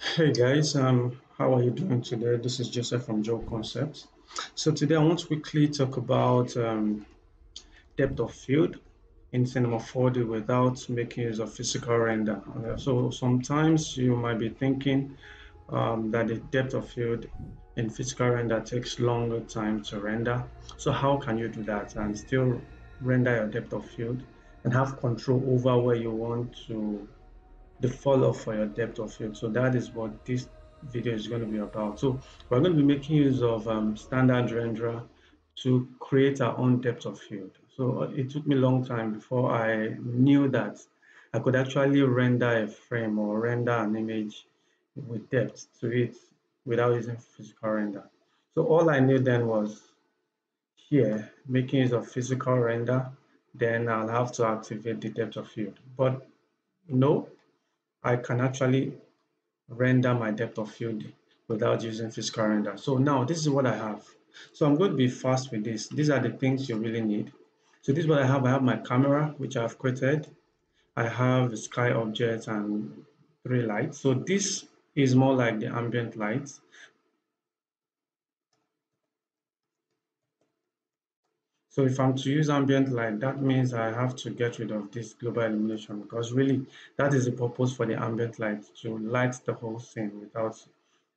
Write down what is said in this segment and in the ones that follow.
Hey guys, um, how are you doing today? This is Joseph from Jouleconcepts. So today I want to quickly talk about um, depth of field in Cinema 4D without making use of physical render. Uh, so sometimes you might be thinking um, that the depth of field in physical render takes longer time to render. So how can you do that and still render your depth of field and have control over where you want to the follow for your depth of field. So that is what this video is going to be about. So we're going to be making use of um, standard renderer to create our own depth of field. So it took me a long time before I knew that I could actually render a frame or render an image with depth to it without using physical render. So all I knew then was here, making use of physical render, then I'll have to activate the depth of field. But no, I can actually render my depth of field without using physical render. So now this is what I have. So I'm going to be fast with this. These are the things you really need. So this is what I have. I have my camera, which I've created. I have the sky object and three lights. So this is more like the ambient light. So if I'm to use ambient light, that means I have to get rid of this global illumination because really that is the purpose for the ambient light to light the whole scene without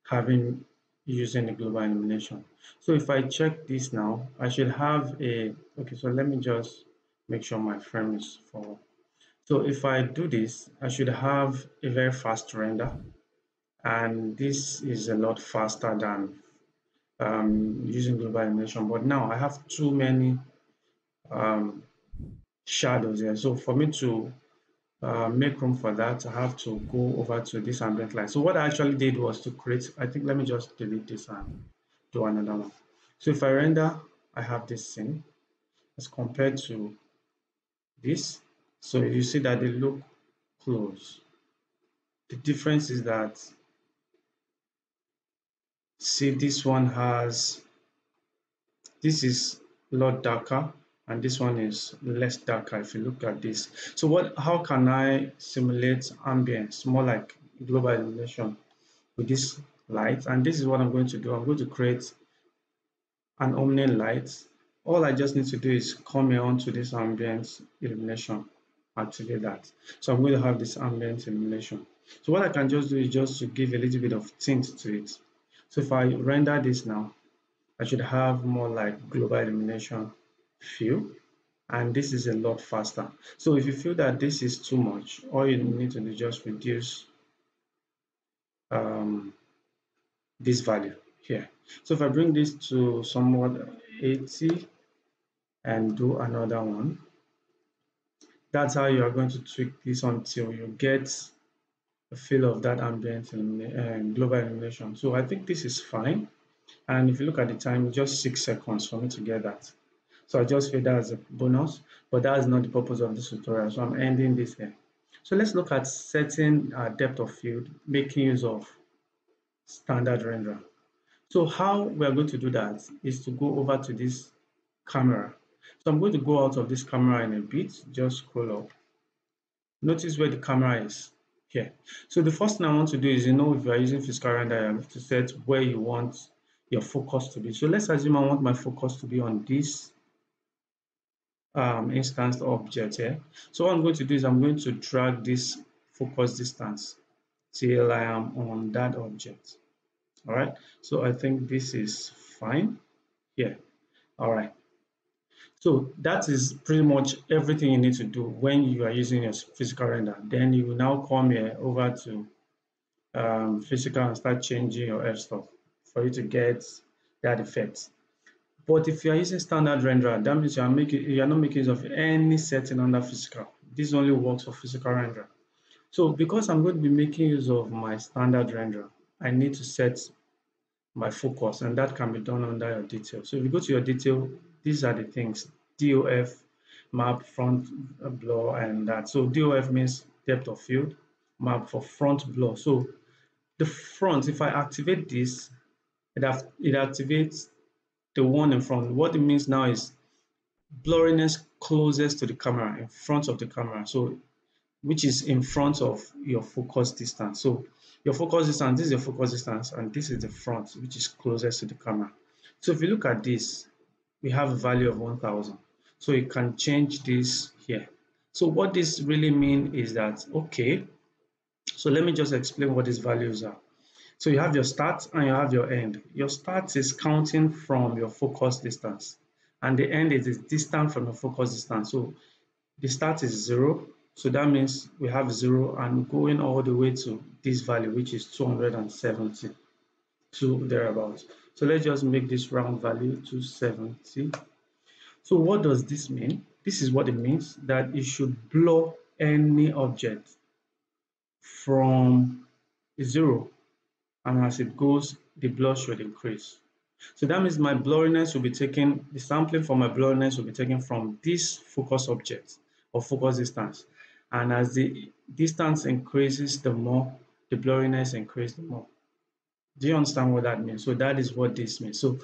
having using the global illumination. So if I check this now, I should have a, okay, so let me just make sure my frame is for. So if I do this, I should have a very fast render and this is a lot faster than um, using global illumination. But now I have too many um, shadows here. So for me to uh, make room for that, I have to go over to this ambient light. So what I actually did was to create, I think, let me just delete this and do another one. So if I render, I have this scene as compared to this. So you see that they look close. The difference is that, see this one has, this is a lot darker and this one is less darker if you look at this. So what, how can I simulate ambience, more like global illumination with this light? And this is what I'm going to do. I'm going to create an Omni light. All I just need to do is come here onto this ambient illumination, activate that. So I'm going to have this ambient illumination. So what I can just do is just to give a little bit of tint to it. So if I render this now, I should have more like global illumination feel and this is a lot faster. So if you feel that this is too much all you need to do is just reduce um, this value here. So if I bring this to somewhat 80 and do another one that's how you are going to tweak this until you get feel of that ambient uh, global illumination so I think this is fine and if you look at the time just six seconds for me to get that so I just feel that as a bonus, but that is not the purpose of this tutorial. So I'm ending this here. So let's look at setting uh, depth of field, making use of standard renderer. So how we are going to do that is to go over to this camera. So I'm going to go out of this camera in a bit, just scroll up. Notice where the camera is here. So the first thing I want to do is, you know, if you are using physical render, you have to set where you want your focus to be. So let's assume I want my focus to be on this um, instance object here. So what I'm going to do is I'm going to drag this focus distance till I am on that object. All right. So I think this is fine here. All right. So that is pretty much everything you need to do when you are using your physical render. Then you will now come here over to um, physical and start changing your f-stop for you to get that effect. But if you are using standard renderer, that means you are making you are not making use of any setting under physical. This only works for physical renderer. So because I'm going to be making use of my standard renderer, I need to set my focus and that can be done under your detail. So if you go to your detail, these are the things DOF, map, front blur and that. So DOF means depth of field, map for front blur. So the front, if I activate this, it, it activates the one in front. What it means now is blurriness closest to the camera, in front of the camera. So which is in front of your focus distance. So your focus distance, this is your focus distance, and this is the front, which is closest to the camera. So if you look at this, we have a value of 1000. So you can change this here. So what this really means is that, okay, so let me just explain what these values are. So you have your start and you have your end. Your start is counting from your focus distance and the end is the distance from your focus distance. So the start is zero. So that means we have zero and going all the way to this value, which is 272 thereabouts. So let's just make this round value to 70. So what does this mean? This is what it means that it should blur any object from zero and as it goes, the blur should increase. So that means my blurriness will be taken, the sampling for my blurriness will be taken from this focus object or focus distance. And as the distance increases, the more the blurriness increases the more. Do you understand what that means? So that is what this means. So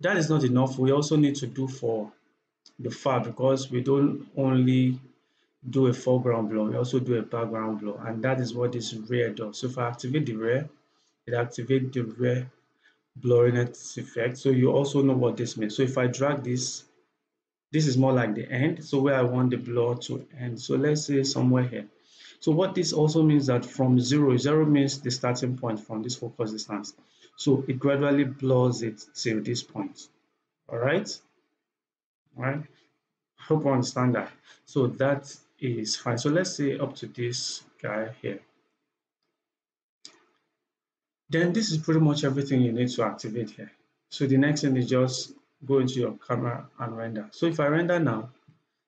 that is not enough. We also need to do for the far because we don't only do a foreground blur, we also do a background blur. And that is what this rear does. So if I activate the rear, it activates the rear blurriness effect. So you also know what this means. So if I drag this, this is more like the end. So where I want the blur to end. So let's say somewhere here. So what this also means that from zero, zero means the starting point from this focus distance. So it gradually blurs it till this point. All right. All right. Hope you understand that. So that is fine. So let's say up to this guy here. Then this is pretty much everything you need to activate here. So the next thing is just go into your camera and render. So if I render now,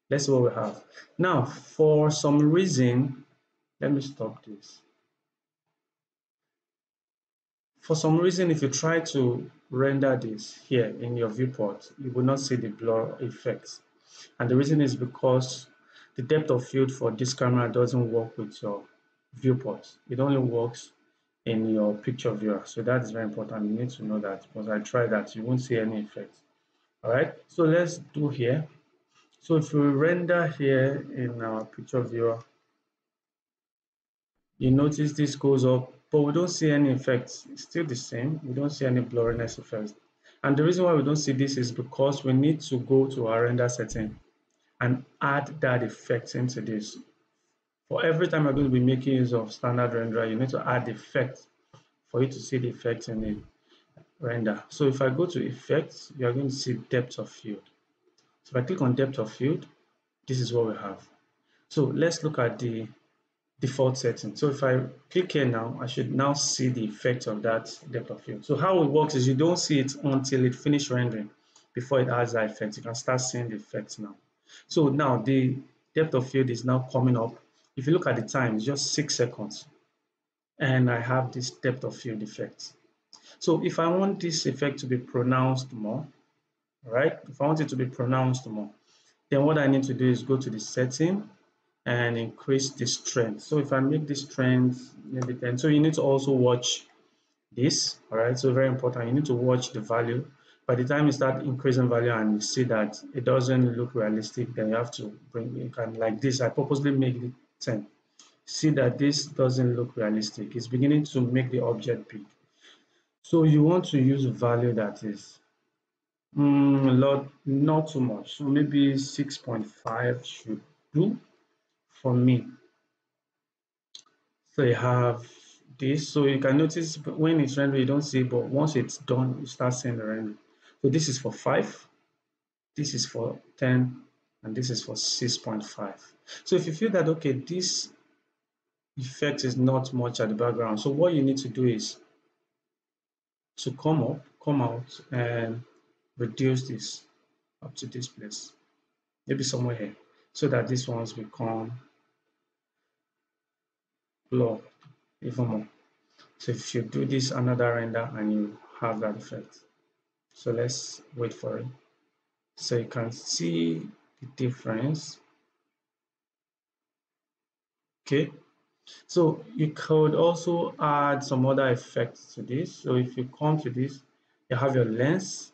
let's see what we have. Now, for some reason, let me stop this. For some reason, if you try to render this here in your viewport, you will not see the blur effects. And the reason is because the depth of field for this camera doesn't work with your viewport. It only works in your picture viewer. So that is very important. You need to know that because I try that you won't see any effect. All right, so let's do here. So if we render here in our picture viewer, you notice this goes up, but we don't see any effects. It's still the same. We don't see any blurriness effects. And the reason why we don't see this is because we need to go to our render setting and add that effect into this for every time you're going to be making use of standard renderer, you need to add effect for you to see the effect in the render. So if I go to effects, you're going to see depth of field. So if I click on depth of field, this is what we have. So let's look at the default setting. So if I click here now, I should now see the effect of that depth of field. So how it works is you don't see it until it finishes rendering before it adds that effect. You can start seeing the effect now. So now the depth of field is now coming up if you look at the time, it's just six seconds. And I have this depth of field effect. So if I want this effect to be pronounced more, right? If I want it to be pronounced more, then what I need to do is go to the setting and increase the strength. So if I make this strength maybe 10, so you need to also watch this, all right? So very important, you need to watch the value. By the time you start increasing value and you see that it doesn't look realistic, then you have to bring, you can like this, I purposely make it 10. See that this doesn't look realistic. It's beginning to make the object big. So you want to use a value that is mm, lot, not too much. So maybe 6.5 should do for me. So you have this. So you can notice when it's rendering, you don't see, but once it's done, you start seeing the render. So this is for 5. This is for 10 and this is for 6.5. So if you feel that, okay, this effect is not much at the background, so what you need to do is to come up, come out and reduce this up to this place, maybe somewhere here, so that these ones become low even more. So if you do this another render and you have that effect. So let's wait for it. So you can see the difference okay so you could also add some other effects to this so if you come to this you have your lens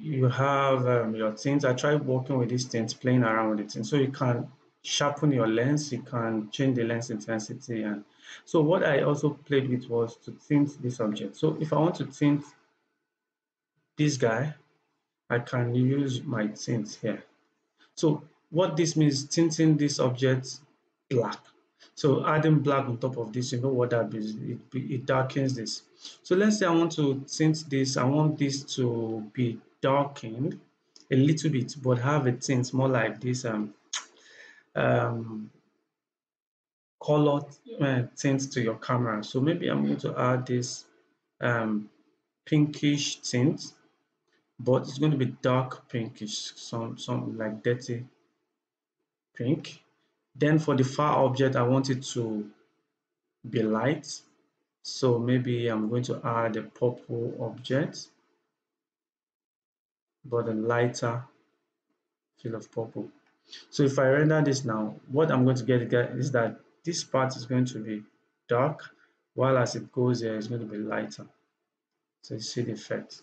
you have um, your things i tried working with these things playing around with it and so you can sharpen your lens you can change the lens intensity and so what I also played with was to tint this object. So if I want to tint this guy I can use my tint here. So what this means tinting this object black. So adding black on top of this you know what that is it, it darkens this. So let's say I want to tint this I want this to be darkened a little bit but have a tint more like this um um color uh, tint to your camera. So maybe I'm going to add this um pinkish tint but it's going to be dark pinkish some some like dirty pink. Then for the far object I want it to be light. So maybe I'm going to add a purple object but a lighter feel of purple so if I render this now what I'm going to get is that this part is going to be dark while as it goes here it's going to be lighter. So you see the effect.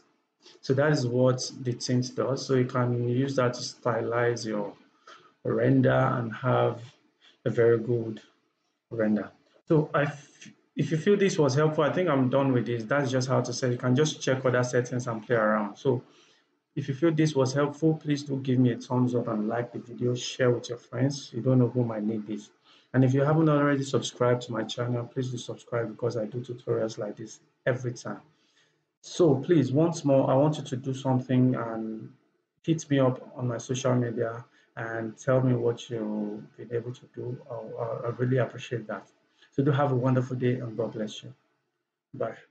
So that is what the tint does. So you can use that to stylize your render and have a very good render. So I if you feel this was helpful I think I'm done with this. That's just how to set you can just check other settings and play around. So if you feel this was helpful please do give me a thumbs up and like the video share with your friends you don't know who might need this and if you haven't already subscribed to my channel please do subscribe because I do tutorials like this every time so please once more I want you to do something and hit me up on my social media and tell me what you've been able to do. I, I really appreciate that. So do have a wonderful day and God bless you. Bye.